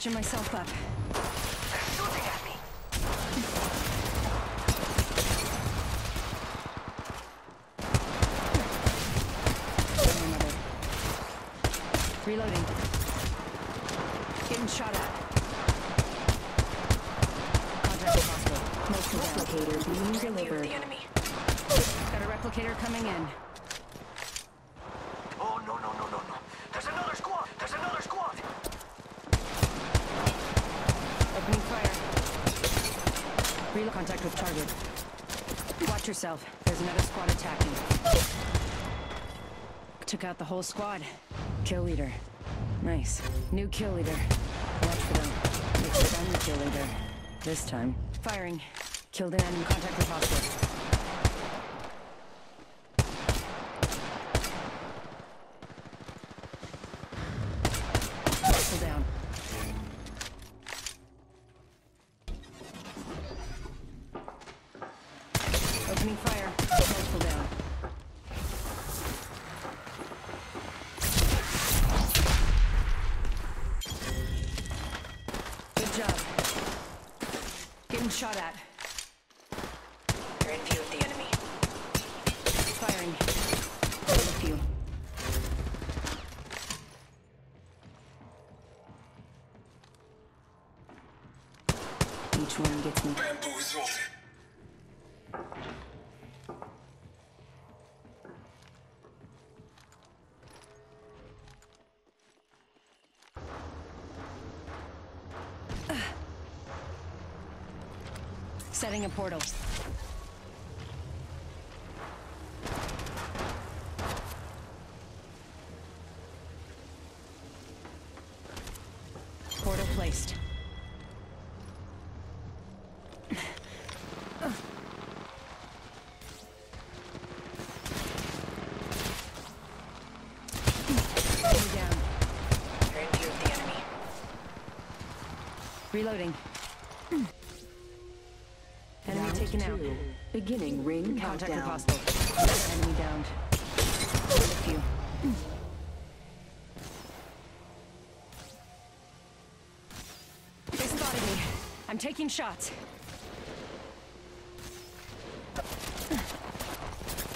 Patching myself up. Reloading. Getting shot at. Contact hostile. Mostly down. Replicator being delivered. Got a replicator coming in. Oh, no, no, no, no, no. There's another squad. There's another squad. Opening fire. Reload contact with target. Watch yourself. There's another squad attacking. Took out the whole squad. Kill leader. Nice. New kill leader. Watch for them. It's them kill leader. This time. Firing. Killed an enemy. Contact with. Hostile down. Opening fire. Hostile down. Good job. Getting shot at. You're in view of the enemy. Firing. Killed a few. Each one gets me. Bamboozled. Setting a portal. Portal placed. Enemy taken out. Beginning ring Contact with countdown. hostile. Enemy downed. Few. They spotted me. I'm taking shots.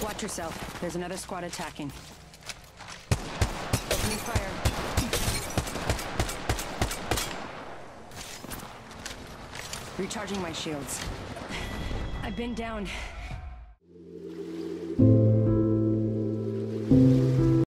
Watch yourself. There's another squad attacking. Opening fire. Recharging my shields. I've been down.